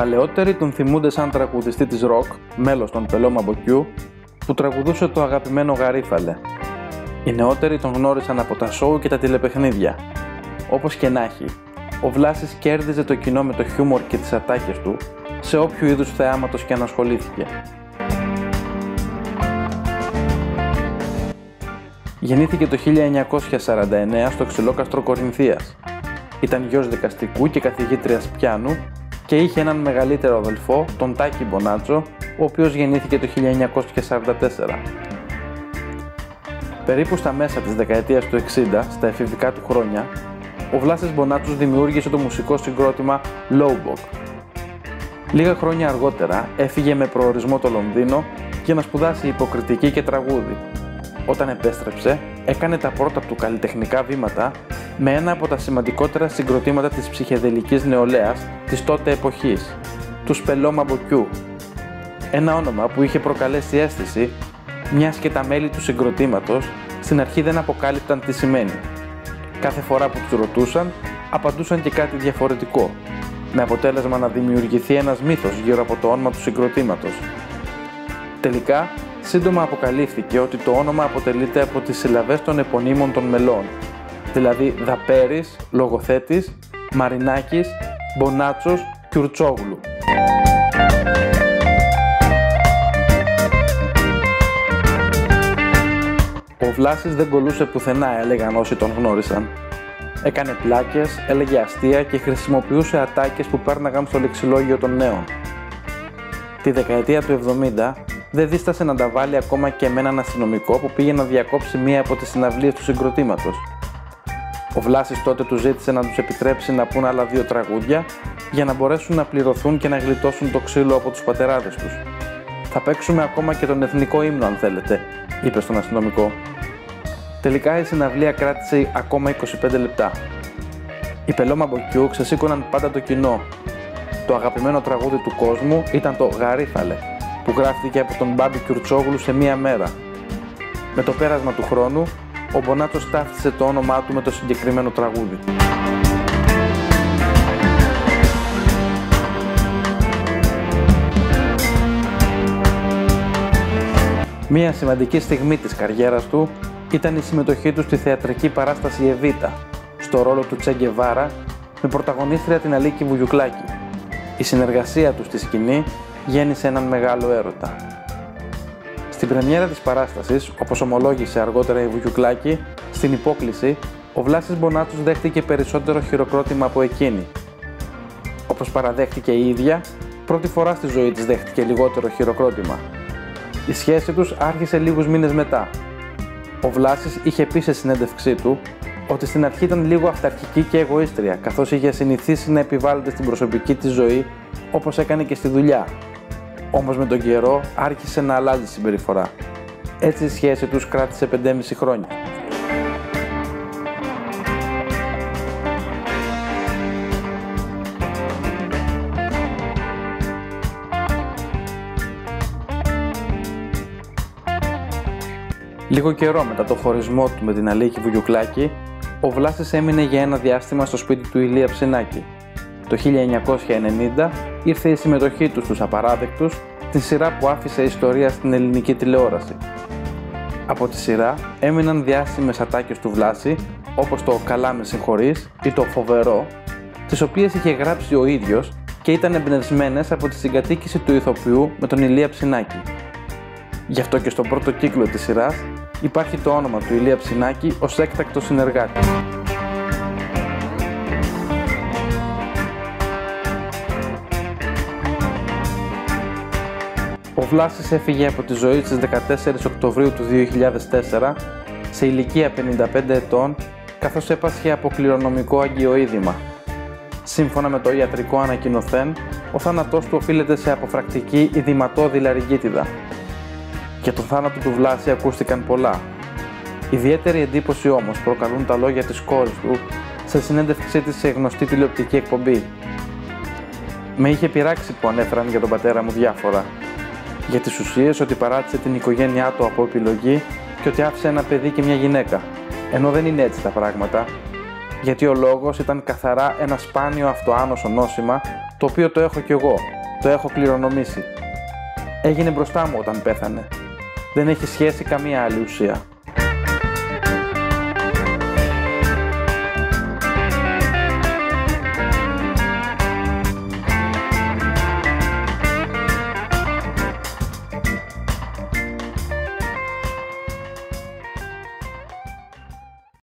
παλαιότεροι τον θυμούνται σαν τραγουδιστή της ροκ, μέλος των Πελώμα Μποκιού, που τραγουδούσε το αγαπημένο Γαρίφαλε. Οι νεότεροι τον γνώρισαν από τα σόου και τα τηλεπαιχνίδια. Όπως και να έχει, ο Βλάσης κέρδιζε το κοινό με το χιούμορ και τις ατάκες του σε όποιο είδους θεάματος και ανασχολήθηκε. Γεννήθηκε το 1949 στο ξυλόκαστρο Κορινθίας. Ήταν γιος δικαστικού και καθηγήτριας πιάνου και είχε έναν μεγαλύτερο αδελφό, τον Τάκη Μπονάτσο, ο οποίος γεννήθηκε το 1944. Περίπου στα μέσα της δεκαετίας του 60, στα εφηβικά του χρόνια, ο Βλάσης Μπονάτσος δημιούργησε το μουσικό συγκρότημα Lowbok. Λίγα χρόνια αργότερα έφυγε με προορισμό το Λονδίνο για να σπουδάσει υποκριτική και τραγούδι. Όταν επέστρεψε, έκανε τα πρώτα του καλλιτεχνικά βήματα με ένα από τα σημαντικότερα συγκροτήματα της ψυχεδελικής νεολαίας της τότε εποχής, του Σπελώμα Μποκιού. Ένα όνομα που είχε προκαλέσει αίσθηση, μιας και τα μέλη του συγκροτήματος στην αρχή δεν αποκάλυπταν τι σημαίνει. Κάθε φορά που τους ρωτούσαν, απαντούσαν και κάτι διαφορετικό, με αποτέλεσμα να δημιουργηθεί ένας μύθος γύρω από το όνομα του συγκροτήματος. Τελικά, σύντομα αποκαλύφθηκε ότι το όνομα αποτελείται από τις συλλαβές των επωνύμων των μελών, δηλαδή Δαπέρης, Λογοθέτης, Μαρινάκης, Μπονάτσος και Ουρτσόγλου. Ο Βλάσης δεν κολούσε πουθενά, έλεγαν όσοι τον γνώρισαν. Έκανε πλάκες, έλεγε αστεία και χρησιμοποιούσε ατάκες που πέρναγαν στο λεξιλόγιο των νέων. Τη δεκαετία του 70 δεν δίστασε να τα βάλει ακόμα και με έναν αστυνομικό που πήγε να διακόψει μία από τις συναυλίες του συγκροτήματος. Ο Βλάσης τότε του ζήτησε να τους επιτρέψει να πούν άλλα δύο τραγούδια για να μπορέσουν να πληρωθούν και να γλιτώσουν το ξύλο από τους πατεράδες τους. «Θα παίξουμε ακόμα και τον εθνικό ύμνο αν θέλετε», είπε στον αστυνομικό. Τελικά η συναυλία κράτησε ακόμα 25 λεπτά. Οι Πελώμα Μποκιού ξεσήκωναν πάντα το κοινό. Το αγαπημένο τραγούδι του κόσμου ήταν το «Γαρίφαλε», που γράφτηκε από τον Μπάμπη Κιουρτσόγλου σε μία μέρα. Με το πέρασμα του χρόνου, ο Μπονάτσος ταύτισε το όνομά του με το συγκεκριμένο τραγούδι. Μία σημαντική στιγμή της καριέρας του ήταν η συμμετοχή του στη θεατρική παράσταση Εβίτα, στο ρόλο του Τσέγκεβάρα, με πρωταγωνίστρια την Αλίκη Βουγιουκλάκη. Η συνεργασία του στη σκηνή γέννησε έναν μεγάλο έρωτα. Στην πρεμιέρα της παράστασης, όπως ομολόγησε αργότερα η Βουγιουκλάκη, στην υπόκληση, ο Βλάσης Μπονάτσος δέχτηκε περισσότερο χειροκρότημα από εκείνη. Όπως παραδέχτηκε η ίδια, πρώτη φορά στη ζωή της δέχτηκε λιγότερο χειροκρότημα. Η σχέση τους άρχισε λίγους μήνες μετά. Ο Βλάσης είχε πει σε συνέντευξή του ότι στην αρχή ήταν λίγο αυταρχική και εγωίστρια, καθώς είχε συνηθίσει να επιβάλλεται στην προσωπική της ζωή όπως έκανε και στη δουλειά. Όμως με τον καιρό άρχισε να αλλάζει συμπεριφορά. Έτσι η σχέση τους κράτησε 5,5 χρόνια. Λίγο καιρό μετά το χωρισμό του με την Αλίκη Βουγιουκλάκη, ο Βλάσης έμεινε για ένα διάστημα στο σπίτι του Ηλία Ψινάκη. Το 1990 ήρθε η συμμετοχή τους στους Απαράδεκτους, τη σειρά που άφησε ιστορία στην ελληνική τηλεόραση. Από τη σειρά έμειναν διάσημες ατάκες του Βλάση, όπως το «Καλά με συγχωρείς» ή το «Φοβερό», τις οποίες είχε γράψει ο ίδιος και ήταν εμπνευσμένες από τη συγκατοίκηση του ηθοποιού με τον Ηλία Ψινάκη. Γι' αυτό και στον πρώτο κύκλο της σειράς υπάρχει το όνομα του Ηλία Ψινάκη ως έκτακτος συνεργάτης. Βλάσης έφυγε από τη ζωή στις 14 Οκτωβρίου του 2004 σε ηλικία 55 ετών καθώς έπασχε από κληρονομικό αγκιοείδημα. Σύμφωνα με το ιατρικό ανακοινωθέν, ο θάνατός του οφείλεται σε αποφρακτική ειδηματόδη λαρυγγίτιδα. Για τον θάνατο του Βλάση ακούστηκαν πολλά. Ιδιαίτερη εντύπωση όμως προκαλούν τα λόγια της κόρης του σε συνέντευξή της σε γνωστή τηλεοπτική εκπομπή. Με είχε πειράξει που ανέφεραν για τον πατέρα μου διάφορα. Για τις ουσίες ότι παράτησε την οικογένειά του από επιλογή και ότι άφησε ένα παιδί και μια γυναίκα. Ενώ δεν είναι έτσι τα πράγματα. γιατί ο λόγος ήταν καθαρά ένα σπάνιο αυτοάνωσο νόσημα, το οποίο το έχω κι εγώ, το έχω κληρονομήσει. Έγινε μπροστά μου όταν πέθανε. Δεν έχει σχέση καμία άλλη ουσία.